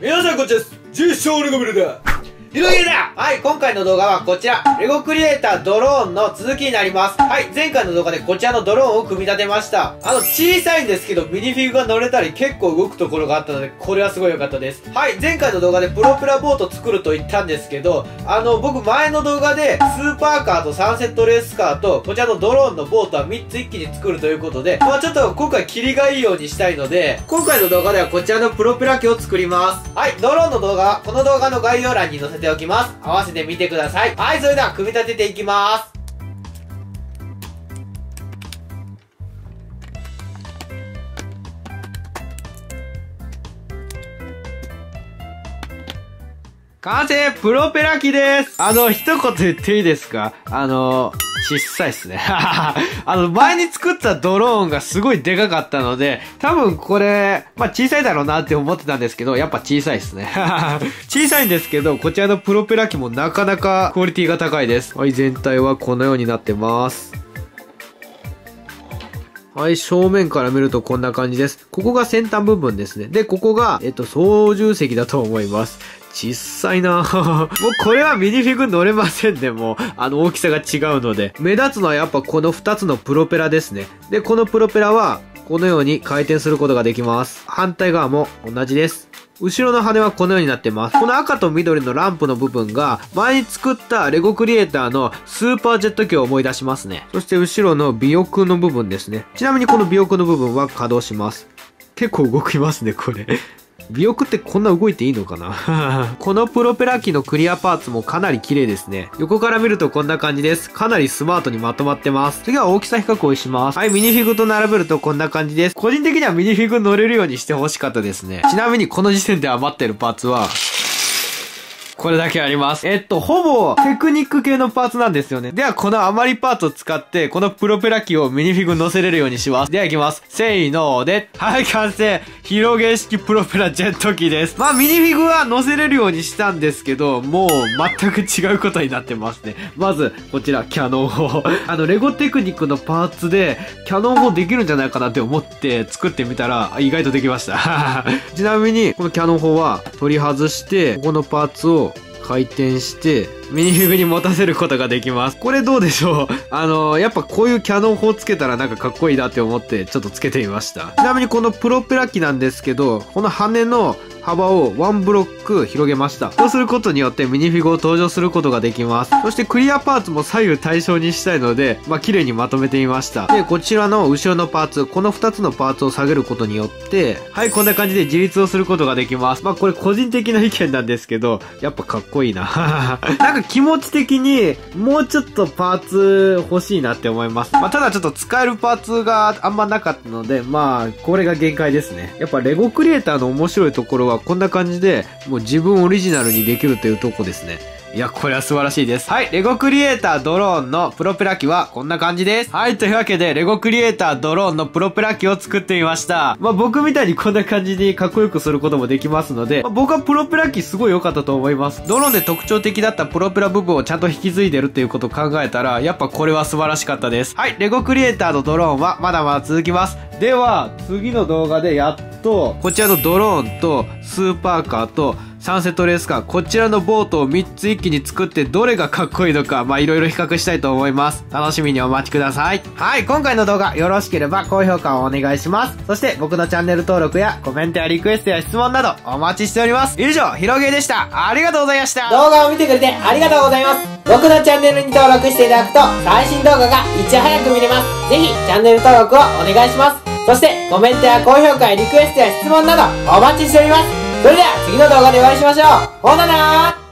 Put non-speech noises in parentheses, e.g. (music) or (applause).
皆さんこっちです。重症レゴブルだ。ひろげだはい、今回の動画はこちら、レゴクリエイタードローンの続きになります。はい、前回の動画でこちらのドローンを組み立てました。あの、小さいんですけど、ミニフィグが乗れたり結構動くところがあったので、これはすごい良かったです。はい、前回の動画でプロペラボート作ると言ったんですけど、あの、僕前の動画で、スーパーカーとサンセットレースカーと、こちらのドローンのボートは3つ一気に作るということで、まあちょっと今回霧がいいようにしたいので、今回の動画ではこちらのプロペラ機を作ります。はい、ドローンの動画はこの動画の概要欄に載せておきます。合わせてみてください。はい、それでは組み立てていきます。完成プロペラ機ですあの、一言言っていいですか？あの、小さいっすね。(laughs) あの、前に作ったドローンがすごいでかかったので、多分これ、まあ小さいだろうなって思ってたんですけど、やっぱ小さいっすね。(laughs) 小さいんですけど、こちらのプロペラ機もなかなかクオリティが高いです。はい、全体はこのようになってます。はい、正面から見るとこんな感じです。ここが先端部分ですね。で、ここが、えっと、操縦席だと思います。小さいな (laughs) もうこれはミニフィグ乗れませんね、もう。あの大きさが違うので。目立つのはやっぱこの2つのプロペラですね。で、このプロペラは、このように回転することができます。反対側も同じです。後ろの羽はこのようになってます。この赤と緑のランプの部分が前に作ったレゴクリエイターのスーパージェット機を思い出しますね。そして後ろの尾翼の部分ですね。ちなみにこの尾翼の部分は稼働します。結構動きますね、これ尾翼ってこんな動いていいのかな？(laughs) このプロペラ機のクリアパーツもかなり綺麗ですね。横から見るとこんな感じです。かなりスマートにまとまってます。次は大きさ比較をします。はい、ミニフィグと並べるとこんな感じです。個人的にはミニフィグ乗れるようにしてほしかったですね。ちなみにこの時点で余ってるパーツは、これだけあります。えっと、ほぼテクニック系のパーツなんですよね。では、この余りパーツを使って、このプロペラ機をミニフィグ乗せれるようにします。では、いきます。せーので、はい、完成ヒロげぇ式プロペラジェット機です。まあ、ミニフィグは乗せれるようにしたんですけど、もう全く違うことになってますね。まず、こちら、キャノン砲。(laughs) あの、レゴテクニックのパーツで、キャノン砲できるんじゃないかなって思って作ってみたら、意外とできました。(laughs) ちなみに、このキャノン砲は取り外して、ここのパーツを回転して、ミニフィグに持たせることができます。これどうでしょう？あの、やっぱこういうキャノン砲つけたらなんかかっこいいなって思ってちょっとつけてみました。ちなみにこのプロペラ機なんですけど、この羽の幅をワンブロック広げました。そうすることによってミニフィグを登場することができます。そしてクリアパーツも左右対称にしたいので、まあ綺麗にまとめてみました。で、こちらの後ろのパーツ、この2つのパーツを下げることによって、はい、こんな感じで自立をすることができます。まあこれ個人的な意見なんですけど、やっぱかっこいいな。なんか気持ち的にもうちょっとパーツ欲しいなって思います。まあただちょっと使えるパーツがあんまなかったので、まあこれが限界ですね。やっぱレゴクリエイターの面白いところはこんな感じで、もう自分オリジナルにできるというとこですね。いや、これは素晴らしいです。はい、レゴクリエイタードローンのプロペラ機はこんな感じです。はい、というわけで、レゴクリエイタードローンのプロペラ機を作ってみました。まあ僕みたいにこんな感じにかっこよくすることもできますので、まあ、僕はプロペラ機すごい良かったと思います。ドローンで特徴的だったプロペラ部分をちゃんと引き継いでるっていうことを考えたら、やっぱこれは素晴らしかったです。はい、レゴクリエイターのドローンはまだまだ続きます。では、次の動画でやっと、こちらのドローンとスーパーカーとサンセットレースカー、こちらのボートを3つ一気に作ってどれがかっこいいのか、まあいろいろ比較したいと思います。楽しみにお待ちください。はい、今回の動画よろしければ高評価をお願いします。そして僕のチャンネル登録やコメントやリクエストや質問などお待ちしております。以上、ひろげでした。ありがとうございました。動画を見てくれてありがとうございます。僕のチャンネルに登録していただくと最新動画がいち早く見れます。ぜひチャンネル登録をお願いします。そしてコメントや高評価やリクエストや質問などお待ちしております。それでは次の動画でお会いしましょうほなな